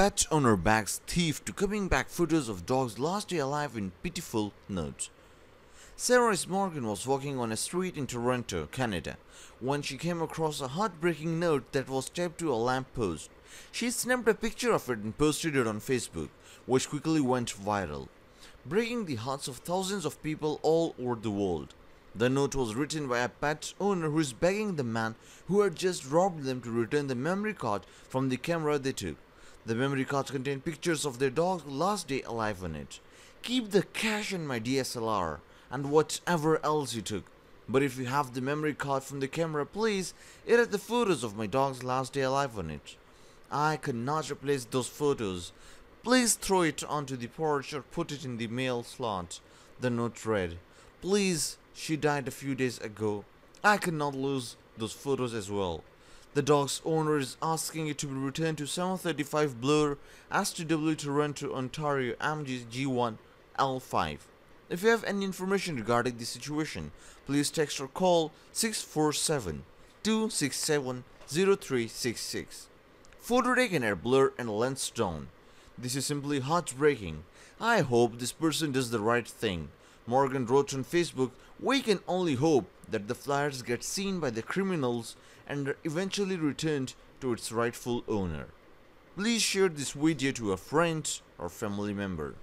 pet owner begs thief to coming back photos of dog's last day alive in pitiful note. Saoirse Morgan was walking on a street in Toronto, Canada, when she came across a heartbreaking note that was taped to a lamp post. She snapped a picture of it and posted it on Facebook, which quickly went viral, breaking the hearts of thousands of people all over the world. The note was written by a pet owner who is begging the man who had just robbed them to return the memory card from the camera they took. The memory cards contained pictures of their dog's last day alive on it. Keep the cash in my DSLR and whatever else you took. But if you have the memory card from the camera, please, edit the photos of my dog's last day alive on it. I cannot replace those photos. Please throw it onto the porch or put it in the mail slot. The note read, Please, she died a few days ago. I cannot lose those photos as well. The dog's owner is asking it to be returned to 735 Bloor, STW Toronto, Ontario, MG1 L5. If you have any information regarding the situation, please text or call 647 267 0366. Photo taken at Bloor and Lansdowne. This is simply heartbreaking. I hope this person does the right thing. Morgan wrote on Facebook, We can only hope that the flyers get seen by the criminals and are eventually returned to its rightful owner. Please share this video to a friend or family member.